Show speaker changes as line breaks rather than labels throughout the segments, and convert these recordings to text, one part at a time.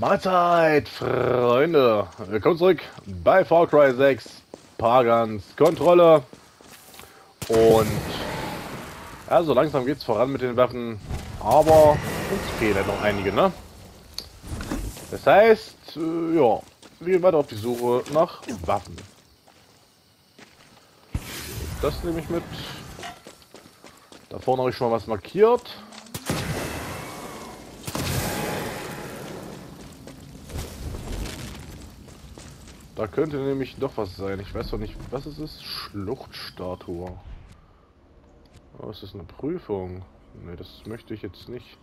Mahlzeit, Freunde! Willkommen zurück bei Far Cry 6 Pagans Kontrolle. Und ja, so langsam geht's voran mit den Waffen, aber uns fehlen noch einige, ne? Das heißt, äh, ja, wir gehen weiter auf die Suche nach Waffen. Das nehme ich mit. Da vorne habe ich schon mal was markiert. Da könnte nämlich doch was sein. Ich weiß doch nicht, was es ist. Schluchtstatue. Oh, ist das eine Prüfung? Ne, das möchte ich jetzt nicht.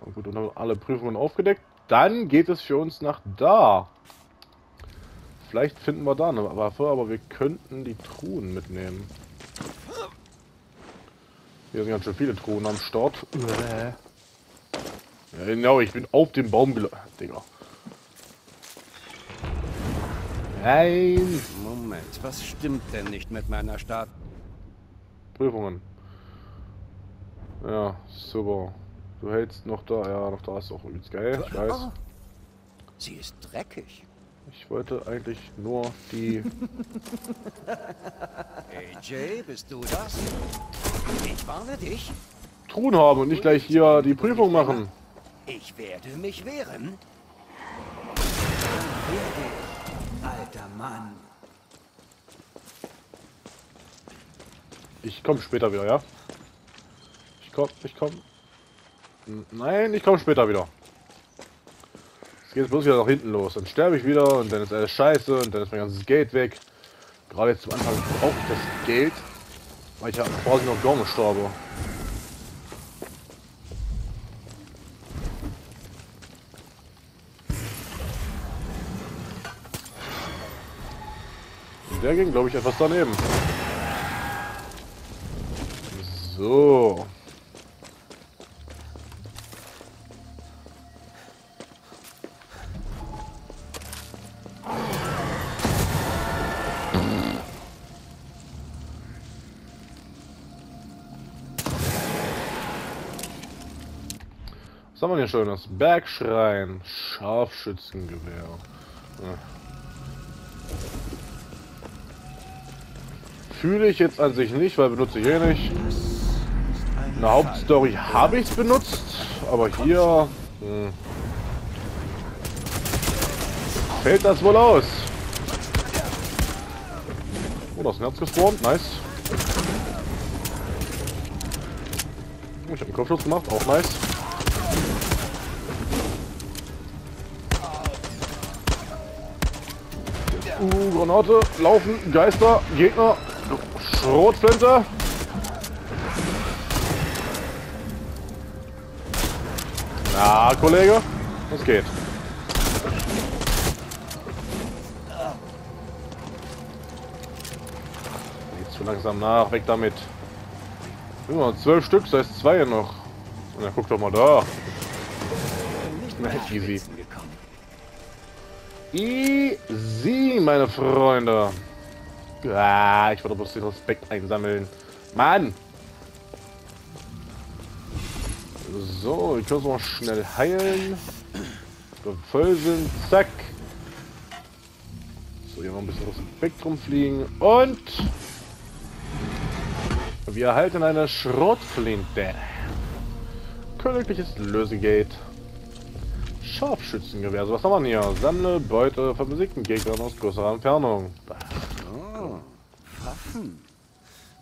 Oh, gut, und haben alle Prüfungen aufgedeckt. Dann geht es für uns nach da. Vielleicht finden wir da eine Waffe, aber wir könnten die Truhen mitnehmen. Hier sind ganz schön viele Truhen am Start. Ja, genau, ich bin auf dem Baum gelaufen. Digga.
Nein! Moment, was stimmt denn nicht mit meiner Stadt?
Prüfungen. Ja, super. Du hältst noch da, ja, noch da ist auch übelst geil, ich weiß.
Sie ist dreckig.
Ich wollte eigentlich nur die...
Jay, bist du das? Ich warne dich.
Truhen haben und nicht gleich hier die Prüfung machen.
Ich werde mich wehren. alter Mann.
Ich komme später wieder, ja? Ich komm, ich komm. Nein, ich komme später wieder. Es geht bloß wieder nach hinten los. Dann sterbe ich wieder und dann ist alles scheiße und dann ist mein ganzes Geld weg. Gerade jetzt zum Anfang brauche ich das Geld, weil ich ja quasi noch gar nicht sterbe. Der ging, glaube ich, etwas daneben. So. Was haben wir hier schönes? Bergschrein, Scharfschützengewehr. Ja. Fühle ich jetzt an sich nicht, weil benutze ich eh nicht. In der Hauptstory habe ich benutzt, aber hier hm, fällt das wohl aus. Oh, das Herz gespawnt, nice. Ich habe einen Kopfschutz gemacht, auch nice. Uh, Granate, laufen, Geister, Gegner, Schrotflinte. Na, Kollege, was geht? Geht zu langsam nach, weg damit. Immer zwölf Stück, das heißt zwei noch. Na, guck doch mal da. Na, easy. Easy, meine Freunde. Ah, ich wollte bloß den Respekt einsammeln. Mann! So, ich uns mal schnell heilen. Wir voll sind. Zack. So, hier noch ein bisschen Respekt rumfliegen. Und wir erhalten eine Schrotflinte. Königliches Lösegate. Scharfschützengewehr. So, was haben wir hier? Sammle Beute von besiegten Gegnern aus größerer Entfernung.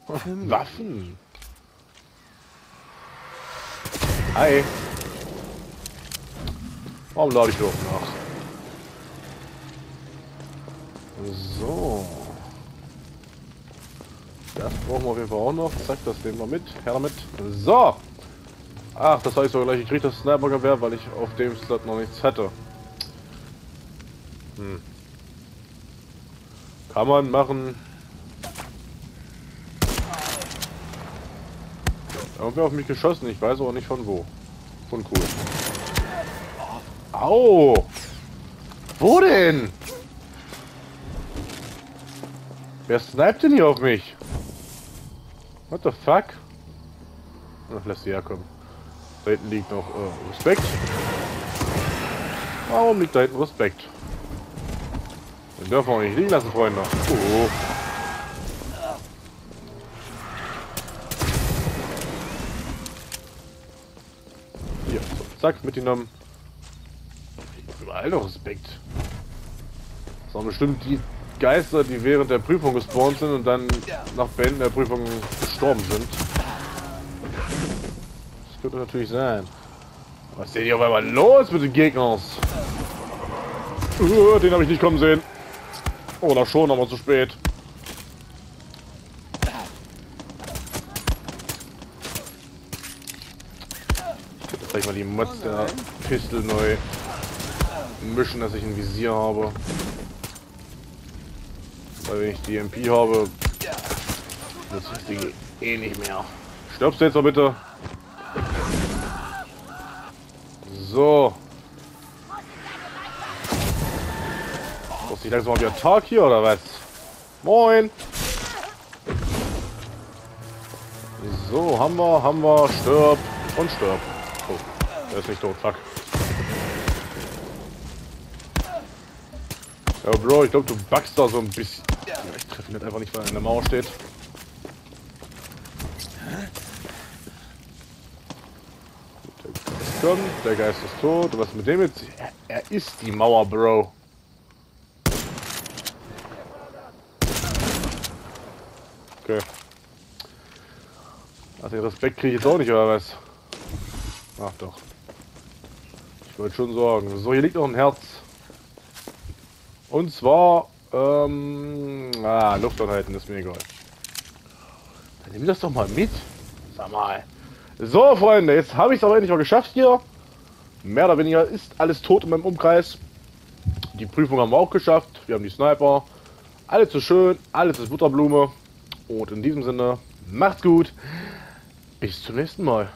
Waffen.
Waffen. Hi. Warum lade ich doch nach? So. Das brauchen wir auf jeden Fall auch noch. Zack, das nehmen wir mit. Her damit. So. Ach, das heißt so gleich, ich kriege das Sniper-Gewehr, weil ich auf dem Slot noch nichts hatte. Hm. Kann man machen. Irgendwer auf mich geschossen, ich weiß aber nicht von wo. Von cool. Au! Wo denn? Wer sniped denn hier auf mich? What the fuck? Ach, lass sie herkommen. Da hinten liegt noch äh, Respekt. Warum liegt da hinten Respekt? Den dürfen wir nicht liegen lassen, Freunde. Oh. Zack, mitgenommen. Überall noch Respekt. Das waren bestimmt die Geister, die während der Prüfung gespawnt sind und dann nach Beenden der Prüfung gestorben sind. Das könnte natürlich sein. Was ist hier auf einmal los mit den Gegnern? Uh, den habe ich nicht kommen sehen. Oder schon, aber zu spät. Ich könnte vielleicht mal die Mods der Pistol neu mischen, dass ich ein Visier habe. Weil wenn ich die MP habe, nutze ich die eh nicht mehr. Stirbst du jetzt mal bitte? So. Ist nicht langsam mal wieder Tag hier oder was? Moin! So, haben wir, haben wir, stirb und stirb. Der ist nicht tot, fuck. Ja, Bro, ich glaube, du backst da so ein bisschen. Ja, ich treffe ihn halt einfach nicht, weil er in der Mauer steht. Der Geist kommt, der Geist ist tot. Was mit dem jetzt? Er, er ist die Mauer, Bro. Okay. Also den Respekt kriege ich jetzt auch nicht, oder was? Ach doch. Wollte schon sagen. So, hier liegt noch ein Herz. Und zwar, ähm, ah, Luftanhalten ist mir egal. Dann nimm das doch mal mit. Sag mal. So, Freunde, jetzt habe ich es aber endlich mal geschafft hier. Mehr oder weniger ist alles tot in meinem Umkreis. Die Prüfung haben wir auch geschafft. Wir haben die Sniper. Alles so schön, alles ist Butterblume. Und in diesem Sinne, macht's gut. Bis zum nächsten Mal.